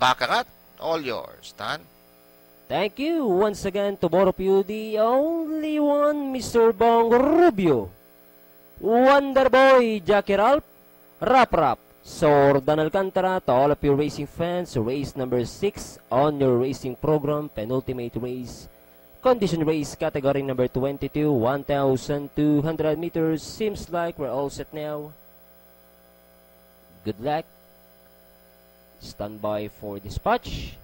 Baccarat, all yours. Tan? Thank you once again to both the only one, Mr. Bong Rubio, Wonder Boy, Jackie Ralph, Rap Rap, Sordan Alcantara, to all of you racing fans, race number 6 on your racing program, penultimate race, condition race, category number 22, 1,200 meters. Seems like we're all set now. Good luck. Stand by for dispatch.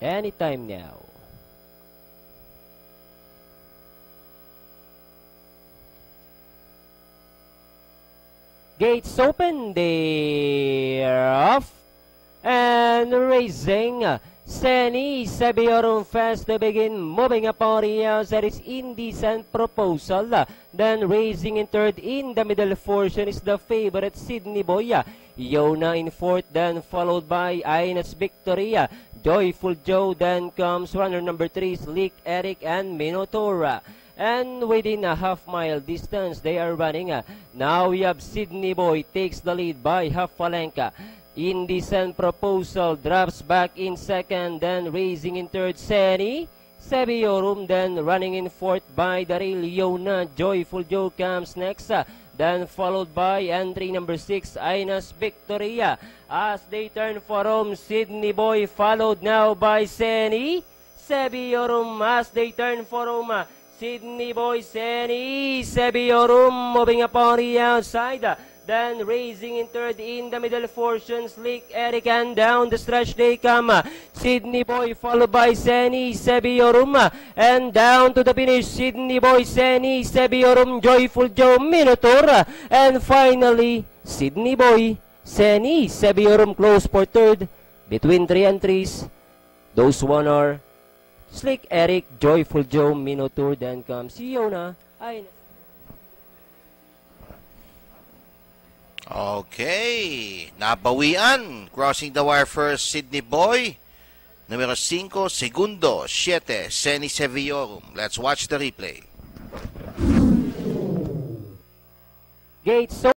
Anytime now. Gates open. They're off. And raising. Seni Sabiorum fast to begin moving upon the outside is indecent proposal. Uh, then raising in third in the middle portion is the favorite Sydney Boya. Uh. Yona in fourth, then followed by Ines Victoria. Joyful Joe, then comes runner number three, Slick Eric and Minotaura. And within a half mile distance, they are running. Uh. Now we have Sydney Boy takes the lead by half Falenka. Indecent Proposal drops back in second, then raising in third, Seni. Sebiorum then running in fourth by Daryl Yona. Joyful Joe comes next. uh, then followed by entry number six, Inas Victoria. As they turn for home, Sydney Boy followed now by Seni. Sebiorum as they turn for home. uh, Sydney Boy, Seni, Sebiorum moving upon the outside. uh, Then raising in third in the middle Slick Eric and down the stretch they come. Sydney Boy followed by Seni, Sebiorum and down to the finish. Sydney Boy, Seni, Sebiorum, Joyful Joe, Minotaur and finally Sydney Boy, Seni, Sebiorum close for third between three and threes. Those one are Slick Eric, Joyful Joe, Minotaur, then comes Yona. Ay, Okay. Nabawian. Crossing the wire first, Sydney Boy. Numero 5, segundo, 7, Seni Seviorum. Let's watch the replay. Gates